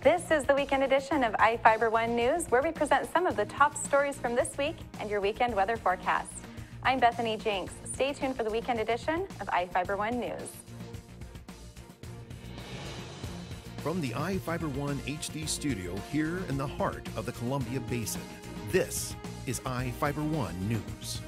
This is the weekend edition of iFiber One News, where we present some of the top stories from this week and your weekend weather forecast. I'm Bethany Jinks. Stay tuned for the weekend edition of iFiber One News. From the iFiber One HD studio here in the heart of the Columbia Basin, this is iFiber One News,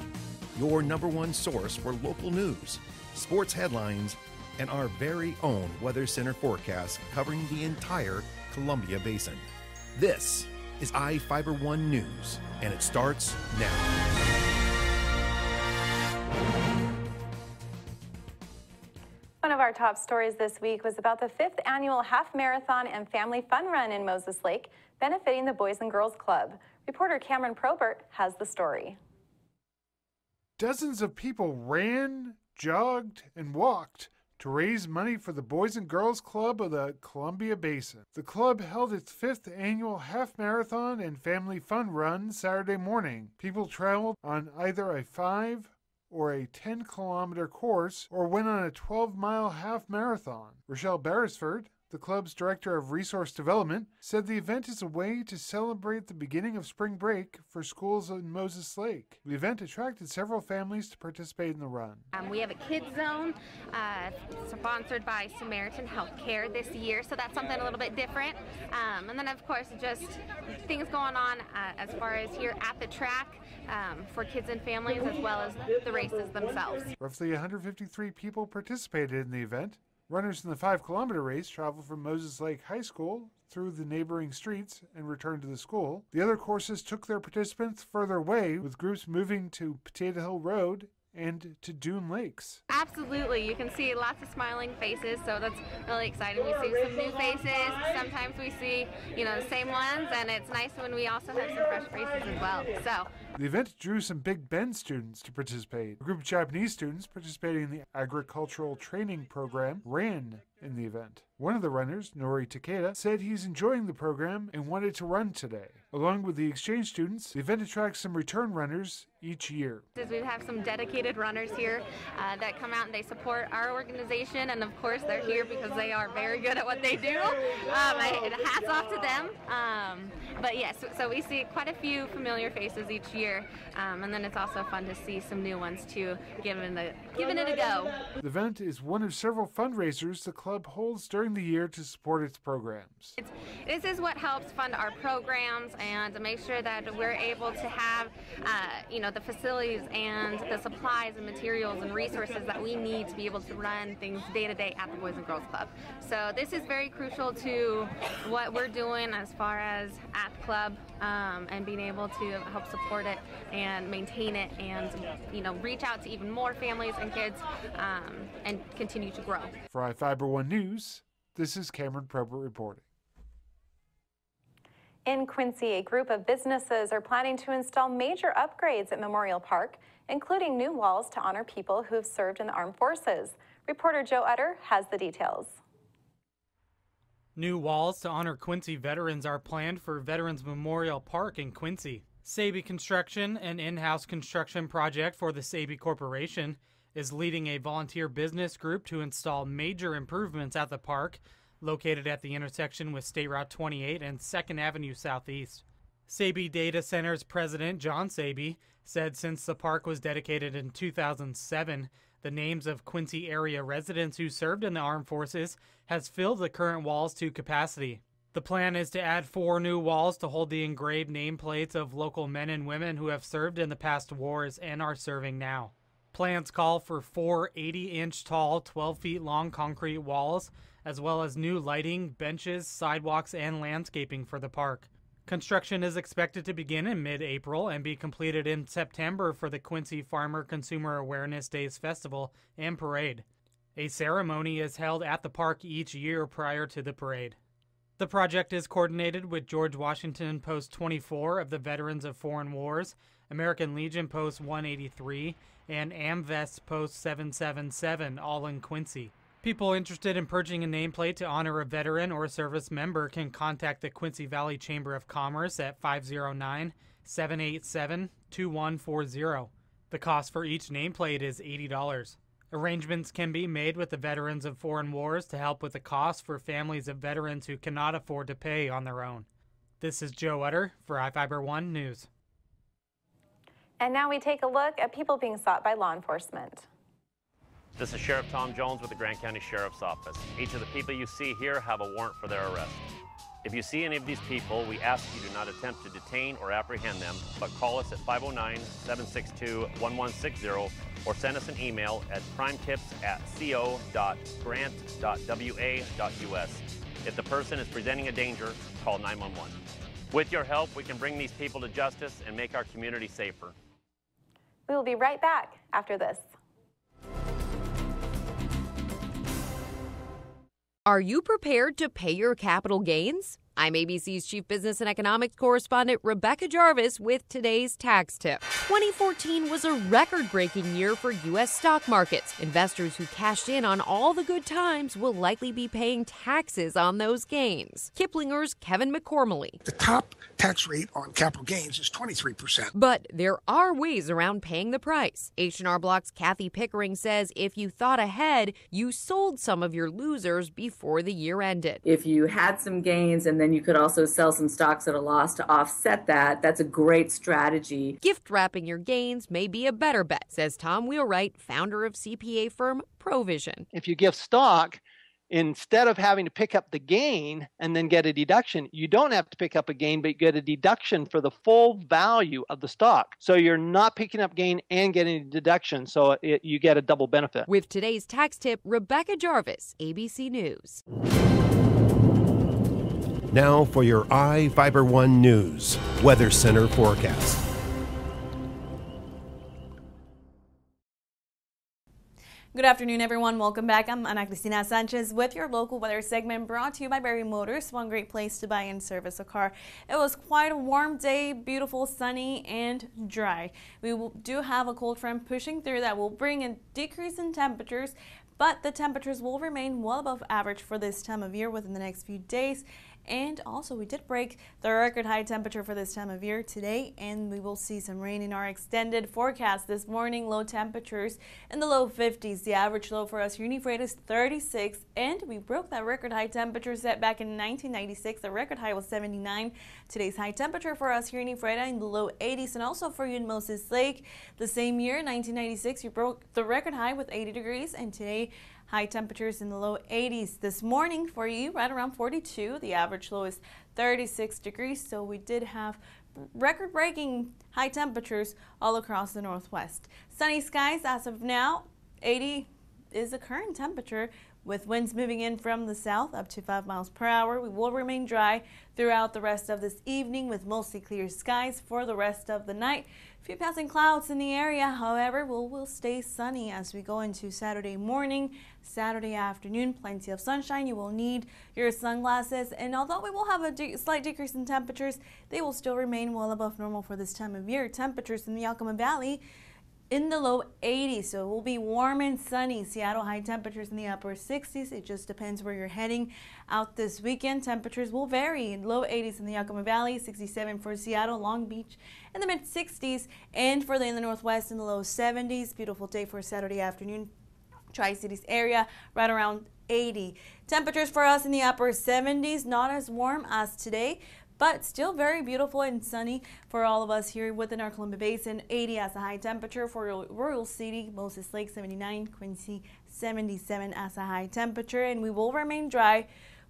your number one source for local news, sports headlines, and our very own Weather Center forecast covering the entire Columbia Basin. This is iFiber One News, and it starts now. One of our top stories this week was about the fifth annual half marathon and family fun run in Moses Lake, benefiting the Boys and Girls Club. Reporter Cameron Probert has the story. Dozens of people ran, jogged, and walked to raise money for the Boys and Girls Club of the Columbia Basin. The club held its fifth annual half marathon and family fun run Saturday morning. People traveled on either a 5 or a 10 kilometer course or went on a 12 mile half marathon. Rochelle Beresford, the club's director of resource development, said the event is a way to celebrate the beginning of spring break for schools in Moses Lake. The event attracted several families to participate in the run. Um, we have a kids zone uh, sponsored by Samaritan Healthcare this year, so that's something a little bit different. Um, and then, of course, just things going on uh, as far as here at the track um, for kids and families as well as the races themselves. Roughly 153 people participated in the event. Runners in the five kilometer race travel from Moses Lake High School through the neighboring streets and return to the school. The other courses took their participants further away, with groups moving to Potato Hill Road and to Dune Lakes. Absolutely. You can see lots of smiling faces, so that's really exciting. We see some new faces. Sometimes we see, you know, the same ones, and it's nice when we also have some fresh faces as well. So the event drew some Big Bend students to participate. A group of Japanese students participating in the agricultural training program ran in the event. One of the runners, Nori Takeda, said he's enjoying the program and wanted to run today. Along with the exchange students, the event attracts some return runners each year. We have some dedicated runners here uh, that come out and they support our organization, and of course they're here because they are very good at what they do. Um, I, hats off to them. Um, but yes, so we see quite a few familiar faces each year, um, and then it's also fun to see some new ones too, giving it a, giving it a go. The event is one of several fundraisers the club holds during the year to support its programs. It's, this is what helps fund our programs and to make sure that we're able to have, uh, you know, the facilities and the supplies and materials and resources that we need to be able to run things day to day at the Boys and Girls Club. So this is very crucial to what we're doing as far as at the club um, and being able to help support it and maintain it and, you know, reach out to even more families and kids um, and continue to grow. For iFiber One News, this is Cameron Probert reporting. In Quincy, a group of businesses are planning to install major upgrades at Memorial Park, including new walls to honor people who have served in the armed forces. Reporter Joe Utter has the details. New walls to honor Quincy veterans are planned for Veterans Memorial Park in Quincy. Sabey Construction, an in house construction project for the Sabey Corporation, is leading a volunteer business group to install major improvements at the park located at the intersection with State Route 28 and 2nd Avenue Southeast. Sabey Data Center's president, John Sabey, said since the park was dedicated in 2007, the names of Quincy area residents who served in the armed forces has filled the current walls to capacity. The plan is to add four new walls to hold the engraved nameplates of local men and women who have served in the past wars and are serving now. Plans call for four 80 inch tall, 12 feet long concrete walls as well as new lighting, benches, sidewalks, and landscaping for the park. Construction is expected to begin in mid April and be completed in September for the Quincy Farmer Consumer Awareness Days Festival and Parade. A ceremony is held at the park each year prior to the parade. The project is coordinated with George Washington Post 24 of the Veterans of Foreign Wars, American Legion Post 183, and AMVETS Post 777, all in Quincy. People interested in purchasing a nameplate to honor a veteran or service member can contact the Quincy Valley Chamber of Commerce at 509 787 2140. The cost for each nameplate is $80. Arrangements can be made with the veterans of foreign wars to help with the cost for families of veterans who cannot afford to pay on their own. This is Joe Utter for iFiber One News. And now we take a look at people being sought by law enforcement. This is Sheriff Tom Jones with the Grant County Sheriff's Office. Each of the people you see here have a warrant for their arrest. If you see any of these people, we ask you do not attempt to detain or apprehend them, but call us at 509-762-1160 or send us an email at crimetips at co.grant.wa.us. If the person is presenting a danger, call 911. With your help, we can bring these people to justice and make our community safer. We will be right back after this. Are you prepared to pay your capital gains? I'm ABC's Chief Business and Economics Correspondent Rebecca Jarvis with today's tax tip. 2014 was a record breaking year for U.S. stock markets. Investors who cashed in on all the good times will likely be paying taxes on those gains. Kiplinger's Kevin McCormally. The top tax rate on capital gains is 23%. But there are ways around paying the price. H&R Block's Kathy Pickering says if you thought ahead, you sold some of your losers before the year ended. If you had some gains and then you could also sell some stocks at a loss to offset that, that's a great strategy. Gift wrapping your gains may be a better bet, says Tom Wheelwright, founder of CPA firm Provision. If you give stock, instead of having to pick up the gain and then get a deduction, you don't have to pick up a gain, but you get a deduction for the full value of the stock. So you're not picking up gain and getting a deduction. So it, you get a double benefit. With today's tax tip, Rebecca Jarvis, ABC News. Now for your iFiber One News Weather Center forecast. Good afternoon, everyone. Welcome back. I'm Ana Cristina Sanchez with your local weather segment brought to you by Barry Motors, one great place to buy and service a car. It was quite a warm day, beautiful, sunny, and dry. We do have a cold front pushing through that will bring a decrease in temperatures, but the temperatures will remain well above average for this time of year within the next few days. And also, we did break the record high temperature for this time of year today, and we will see some rain in our extended forecast this morning. Low temperatures in the low 50s. The average low for us in Ephrata is 36, and we broke that record high temperature set back in 1996. The record high was 79. Today's high temperature for us here in Ephrata in the low 80s, and also for you in Moses Lake. The same year, 1996, you broke the record high with 80 degrees, and today High temperatures in the low 80s this morning for you, right around 42. The average low is 36 degrees, so we did have record breaking high temperatures all across the northwest. Sunny skies as of now, 80 is the current temperature with winds moving in from the south up to 5 miles per hour. We will remain dry throughout the rest of this evening with mostly clear skies for the rest of the night. A few passing clouds in the area, however, will will stay sunny as we go into Saturday morning, Saturday afternoon. Plenty of sunshine. You will need your sunglasses, and although we will have a de slight decrease in temperatures, they will still remain well above normal for this time of year. Temperatures in the Yakima Valley in the low 80s. So it will be warm and sunny. Seattle high temperatures in the upper 60s. It just depends where you're heading out this weekend. Temperatures will vary. Low 80s in the Yakima Valley, 67 for Seattle, Long Beach in the mid 60s, and for the in the Northwest in the low 70s. Beautiful day for Saturday afternoon. Tri-Cities area right around 80. Temperatures for us in the upper 70s, not as warm as today, but still very beautiful and sunny for all of us here within our Columbia Basin. 80 as a high temperature for Royal City, Moses Lake 79, Quincy 77 as a high temperature, and we will remain dry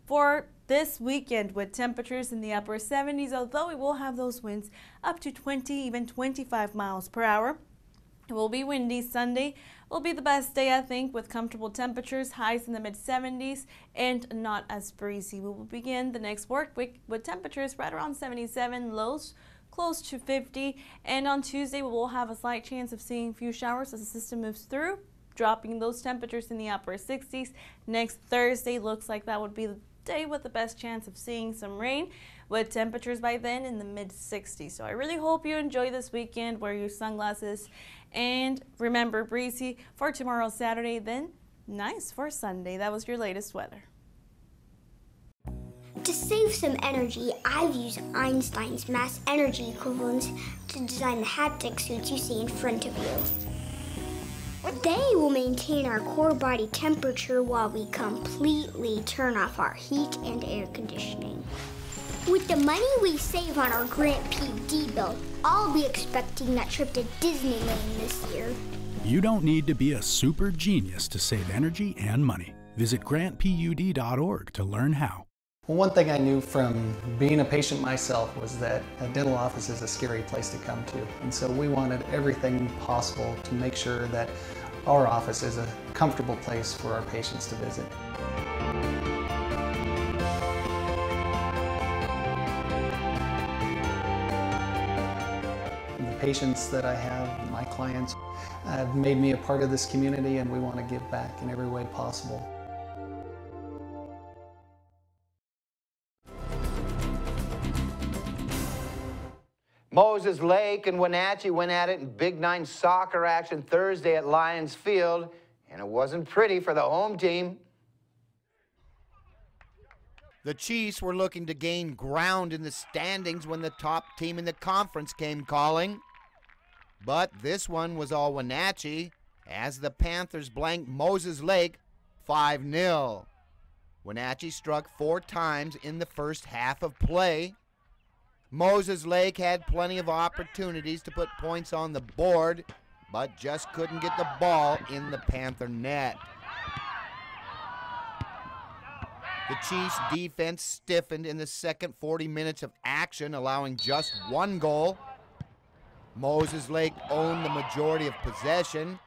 for this weekend with temperatures in the upper 70s, although we will have those winds up to 20, even 25 miles per hour. It will be windy Sunday. Will be the best day, I think, with comfortable temperatures, highs in the mid 70s, and not as breezy. We will begin the next work week with temperatures right around 77, lows close to 50. And on Tuesday, we will have a slight chance of seeing a few showers as the system moves through, dropping those temperatures in the upper 60s. Next Thursday looks like that would be the day with the best chance of seeing some rain with temperatures by then in the mid 60s. So I really hope you enjoy this weekend. Wear your sunglasses and remember, breezy for tomorrow, Saturday, then nice for Sunday. That was your latest weather. To save some energy, I've used Einstein's mass energy equivalence to design the haptic suits you see in front of you. They will maintain our core body temperature while we completely turn off our heat and air conditioning. With the money we save on our Grant PUD bill, I'll be expecting that trip to Disneyland this year. You don't need to be a super genius to save energy and money. Visit grantpud.org to learn how. Well, one thing I knew from being a patient myself was that a dental office is a scary place to come to. And so we wanted everything possible to make sure that our office is a comfortable place for our patients to visit. Patients that I have, my clients, have made me a part of this community and we want to give back in every way possible. Moses Lake and Wenatchee went at it in Big Nine soccer action Thursday at Lions Field, and it wasn't pretty for the home team. The Chiefs were looking to gain ground in the standings when the top team in the conference came calling. But this one was all Wenatchee as the Panthers blanked Moses Lake 5 0. Wenatchee struck four times in the first half of play. Moses Lake had plenty of opportunities to put points on the board, but just couldn't get the ball in the Panther net. The Chiefs' defense stiffened in the second 40 minutes of action, allowing just one goal. Moses Lake owned the majority of possession,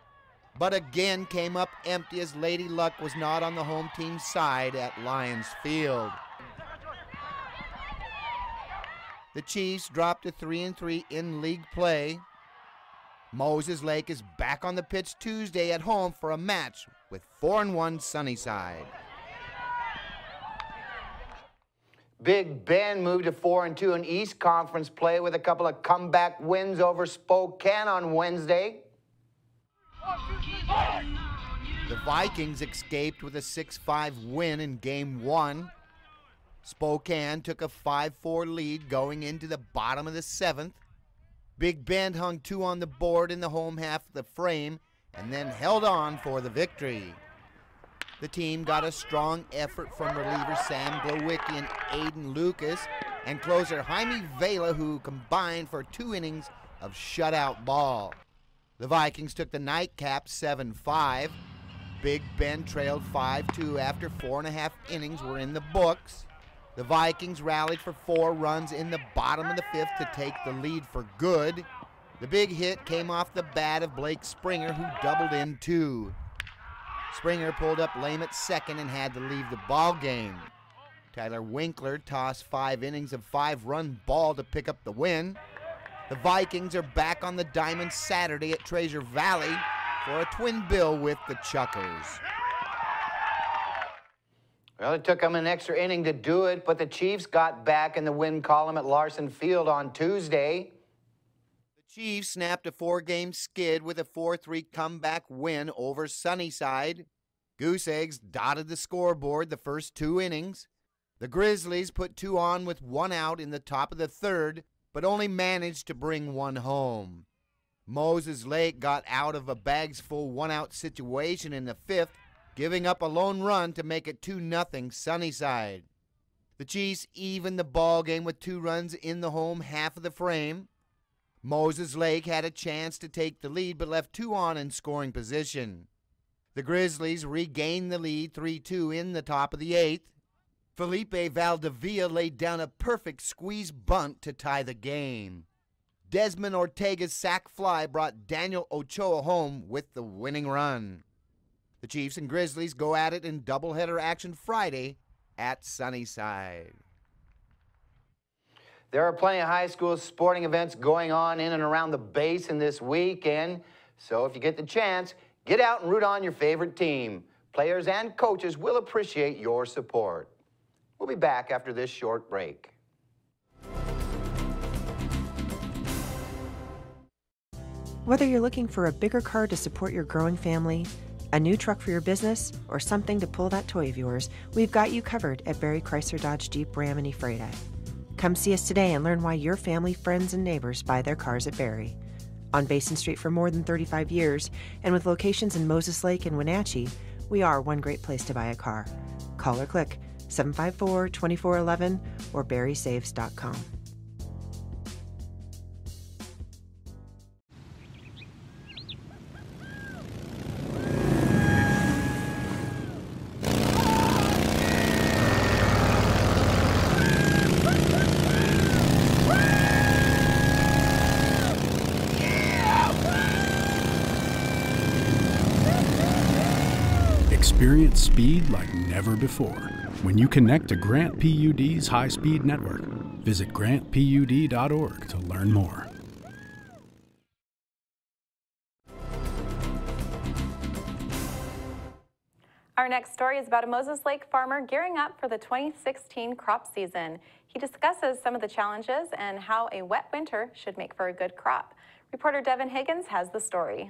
but again came up empty as Lady Luck was not on the home team's side at Lions Field. The Chiefs dropped to 3 and 3 in league play. Moses Lake is back on the pitch Tuesday at home for a match with 4 and 1 Sunnyside. Big Bend moved to 4 and 2 in East Conference play with a couple of comeback wins over Spokane on Wednesday. The Vikings escaped with a 6 5 win in game one. Spokane took a 5 4 lead going into the bottom of the seventh. Big Bend hung two on the board in the home half of the frame and then held on for the victory. The team got a strong effort from reliever Sam Glowicki and Aiden Lucas and closer Jaime Vela, who combined for two innings of shutout ball. The Vikings took the nightcap 7 5. Big Bend trailed 5 2 after four and a half innings were in the books. The Vikings rallied for four runs in the bottom of the fifth to take the lead for good. The big hit came off the bat of Blake Springer, who doubled in two. Springer pulled up lame at second and had to leave the ball game. Tyler Winkler tossed five innings of five-run ball to pick up the win. The Vikings are back on the diamond Saturday at Treasure Valley for a twin bill with the Chukars. Well, it took them an extra inning to do it, but the Chiefs got back in the win column at Larson Field on Tuesday. Chiefs snapped a four game skid with a 4 3 comeback win over Sunnyside. Goose Eggs dotted the scoreboard the first two innings. The Grizzlies put two on with one out in the top of the third, but only managed to bring one home. Moses Lake got out of a bags full one out situation in the fifth giving up a lone run to make it 2 0 Sunnyside. The Chiefs evened the ball game with two runs in the home half of the frame. Moses Lake had a chance to take the lead but left two on in scoring position. The Grizzlies regained the lead 3 2 in the top of the eighth. Felipe Valdivia laid down a perfect squeeze bunt to tie the game. Desmond Ortega's sac fly brought Daniel Ochoa home with the winning run. The Chiefs and Grizzlies go at it in doubleheader action Friday at Sunnyside. There are plenty of high school sporting events going on in and around the basin this weekend. So if you get the chance, get out and root on your favorite team. Players and coaches will appreciate your support. We'll be back after this short break. Whether you're looking for a bigger car to support your growing family, a new truck for your business, or something to pull that toy of yours, we've got you covered at Barry Chrysler Dodge Jeep Ram and Ephrata. Come see us today and learn why your family, friends, and neighbors buy their cars at Barry. On Basin Street for more than 35 years, and with locations in Moses Lake and Wenatchee, we are one great place to buy a car. Call or click 754 2411 or berrysaves.com. speed like never before when you connect to Grant PUD's high speed network. Visit grantpud.org to learn more. Our next story is about a Moses Lake farmer gearing up for the 2016 crop season. He discusses some of the challenges and how a wet winter should make for a good crop. Reporter Devin Higgins has the story.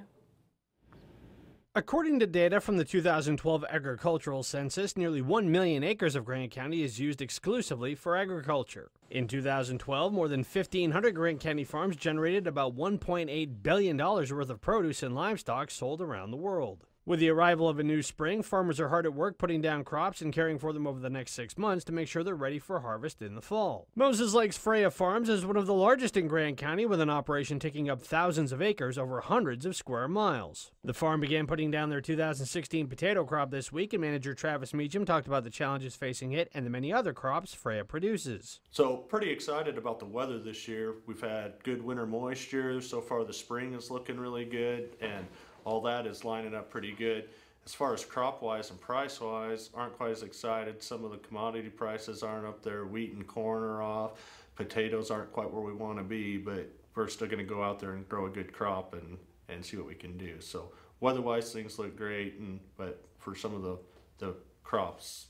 According to data from the 2012 agricultural census, nearly 1 million acres of Grant County is used exclusively for agriculture. In 2012, more than 1,500 Grant County farms generated about $1.8 billion worth of produce and livestock sold around the world. With the arrival of a new spring, farmers are hard at work putting down crops and caring for them over the next six months to make sure they're ready for harvest in the fall. Moses Lake's Freya Farms is one of the largest in Grant County with an operation taking up thousands of acres over hundreds of square miles. The farm began putting down their 2016 potato crop this week, and manager Travis Meacham talked about the challenges facing it and the many other crops Freya produces. So, pretty excited about the weather this year. We've had good winter moisture. So far, the spring is looking really good, and all that is lining up pretty good. As far as crop wise and price wise, aren't quite as excited. Some of the commodity prices aren't up there. Wheat and corn are off. Potatoes aren't quite where we want to be, but we're still going to go out there and grow a good crop and, and see what we can do. So weather wise, things look great, and but for some of the, the crops,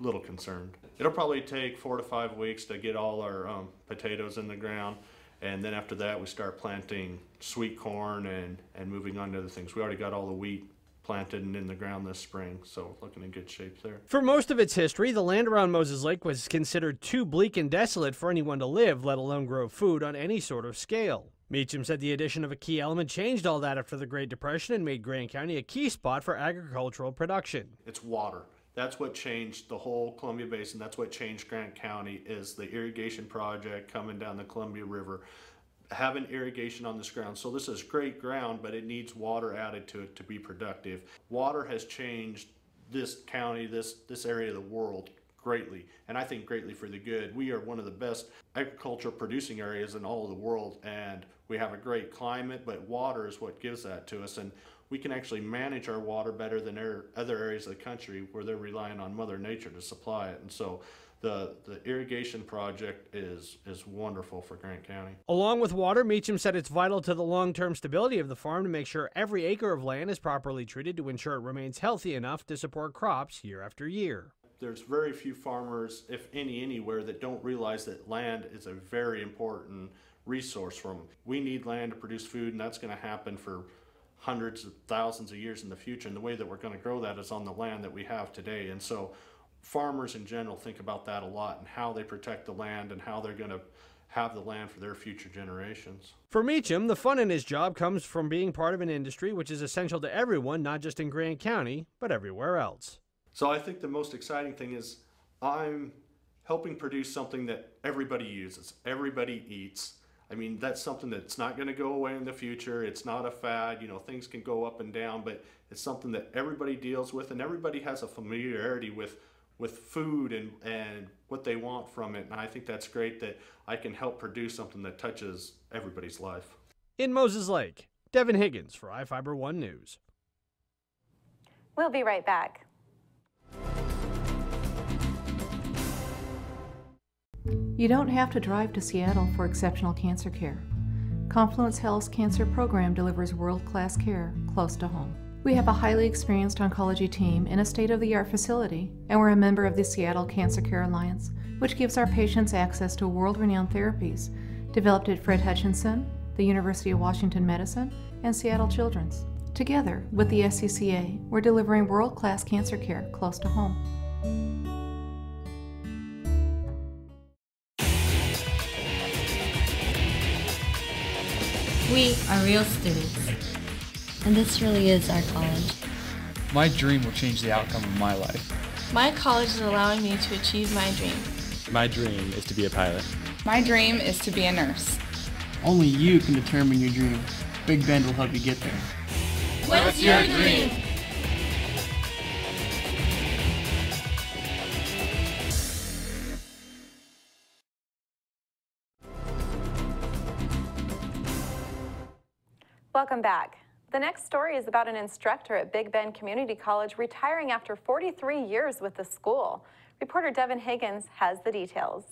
a little concerned. It'll probably take four to five weeks to get all our um, potatoes in the ground and then after that we start planting sweet corn and and moving on to other things we already got all the wheat planted and in the ground this spring so looking in good shape there For most of its history, the land around Moses Lake was considered too bleak and desolate for anyone to live, let alone grow food on any sort of scale. Meacham said the addition of a key element changed all that after the Great Depression and made Grant County a key spot for agricultural production. it's water that's what changed the whole columbia basin. That's what changed grant county is the irrigation project coming down the columbia river. Having irrigation on this ground so this is great ground but it needs water added to it to be productive. Water has changed this county this this area of the world greatly and i think greatly for the good. We are one of the best agriculture producing areas in all of the world and we have a great climate but water is what gives that to us. And we can actually manage our water better than er- other areas of the country where they're relying on mother nature to supply it and so the, the irrigation project is is wonderful for grant county Along with water, Meacham said it's vital to the long term stability of the farm to make sure every acre of land is properly treated to ensure it remains healthy enough to support crops year after year. there's very few farmers, if any, anywhere that don't realize that land is a very important resource for them. We need land to produce food, and that's going to happen for hundreds of thousands of years in the future. And the way that we're going to grow that is on the land that we have today. And so, farmers in general think about that a lot and how they protect the land and how they're going to have the land for their future generations. For Meacham, the fun in his job comes from being part of an industry which is essential to everyone, not just in Grant County, but everywhere else. So I think the most exciting thing is I'm helping produce something that everybody uses, everybody eats. I mean, that's something that's not going to go away in the future. It's not a fad. You know, things can go up and down, but it's something that everybody deals with, and everybody has a familiarity with with food and and what they want from it. And I think that's great that I can help produce something that touches everybody's life. In Moses Lake, Devin Higgins for iFiber One News. We'll be right back. You don't have to drive to Seattle for exceptional cancer care. Confluence Health's cancer program delivers world class care close to home. We have a highly experienced oncology team in a state of the art facility, and we're a member of the Seattle Cancer Care Alliance, which gives our patients access to world renowned therapies developed at Fred Hutchinson, the University of Washington Medicine, and Seattle Children's. Together with the SCCA, we're delivering world class cancer care close to home. We are real students. And this really is our college. My dream will change the outcome of my life. My college is allowing me to achieve my dream. My dream is to be a pilot. My dream is to be a nurse. Only you can determine your dream. Big Bend will help you get there. What's your dream? Welcome back. The next story is about an instructor at Big Bend Community College retiring after 43 years with the school. Reporter Devin Higgins has the details.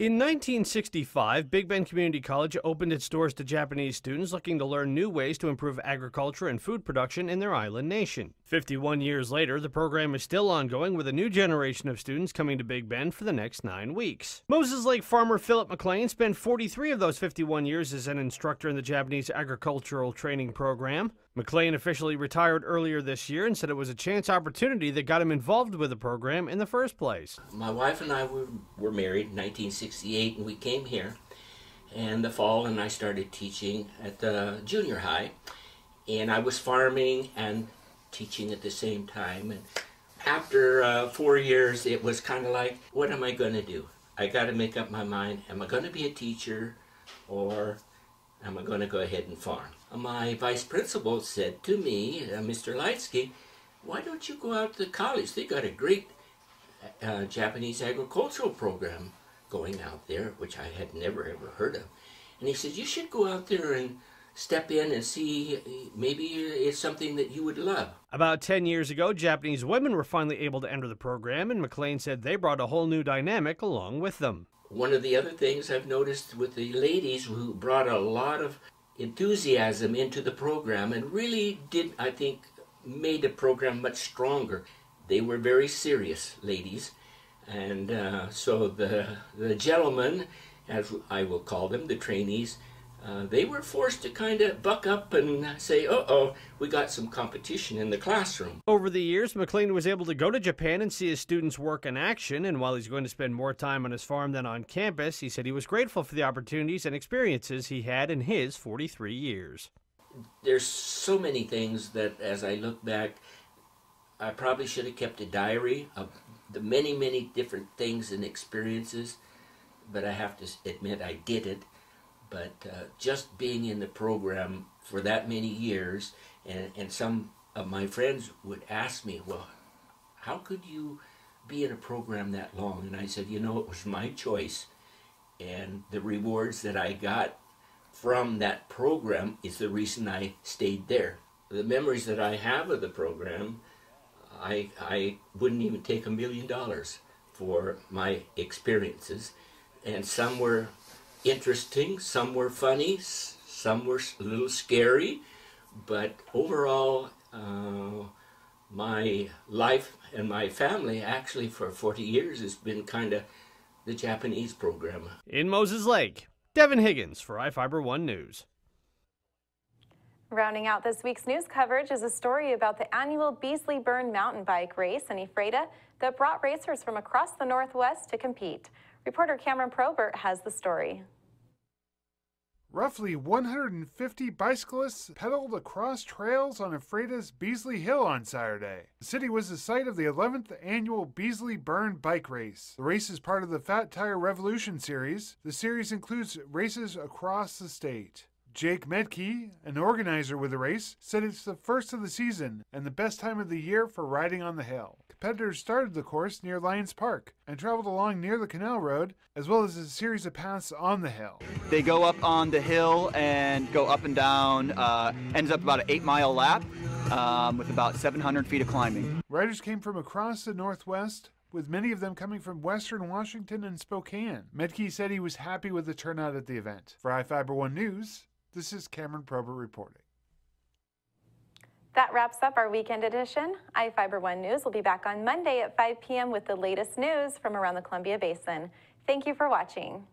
In 1965, Big Bend Community College opened its doors to Japanese students looking to learn new ways to improve agriculture and food production in their island nation. 51 years later, the program is still ongoing with a new generation of students coming to Big Bend for the next nine weeks. Moses Lake farmer Philip McLean spent 43 of those 51 years as an instructor in the Japanese agricultural training program. McLean officially retired earlier this year and said it was a chance opportunity that got him involved with the program in the first place. My wife and I were, married in 1968 and we came here in the fall and I started teaching at the junior high and I was farming and teaching at the same time and after uh, four years it was kind of like what am I going to do? I got to make up my mind am I going to be a teacher or am I going to go ahead and farm? My vice principal said to me, uh, Mr. Leitsky, why don't you go out to college? They got a great uh, Japanese agricultural program going out there, which I had never ever heard of. And he said, you should go out there and step in and see maybe it's something that you would love. About 10 years ago, Japanese women were finally able to enter the program, and McLean said they brought a whole new dynamic along with them. One of the other things I've noticed with the ladies who brought a lot of enthusiasm into the program and really did, I think, made the program much stronger. They were very serious ladies, and uh, so the the gentlemen, as I will call them, the trainees, uh, they were forced to kind of buck up and say, "Uh oh, we got some competition in the classroom." Over the years, McLean was able to go to Japan and see his students work in action. And while he's going to spend more time on his farm than on campus, he said he was grateful for the opportunities and experiences he had in his 43 years. There's so many things that, as I look back, I probably should have kept a diary of the many, many different things and experiences. But I have to admit, I did it but uh, just being in the program for that many years, and, and some of my friends would ask me, well, how could you be in a program that long? And I said, you know, it was my choice. And the rewards that I got from that program is the reason I stayed there. The memories that I have of the program, I, I wouldn't even take a million dollars for my experiences. And some were interesting, some were funny, some were a little scary, but overall, uh, my life and my family actually for 40 years has been kind of the Japanese program. In Moses Lake, Devin Higgins for iFiber One News. Rounding out this week's news coverage is a story about the annual Beezley Burn mountain bike race in Ephrata that brought racers from across the Northwest to compete. Reporter Cameron Probert has the story. Roughly 150 bicyclists pedaled across trails on Ephrata's Beezley Hill on Saturday. The city was the site of the 11th annual Beezley Burn Bike Race. The race is part of the Fat Tire Revolution series. The series includes races across the state. Jake Medke, an organizer with the race, said it's the first of the season and the best time of the year for riding on the hill. Competitors started the course near Lions Park and traveled along near the Canal Road, as well as a series of paths on the hill. They go up on the hill and go up and down, uh, ends up about an eight mile lap um, with about 700 feet of climbing. Riders came from across the Northwest, with many of them coming from Western Washington and Spokane. Medke said he was happy with the turnout at the event. For iFiber One News, this is Cameron Probert reporting. That wraps up our weekend edition. iFiber One News will be back on Monday at 5 p.m. with the latest news from around the Columbia Basin. Thank you for watching.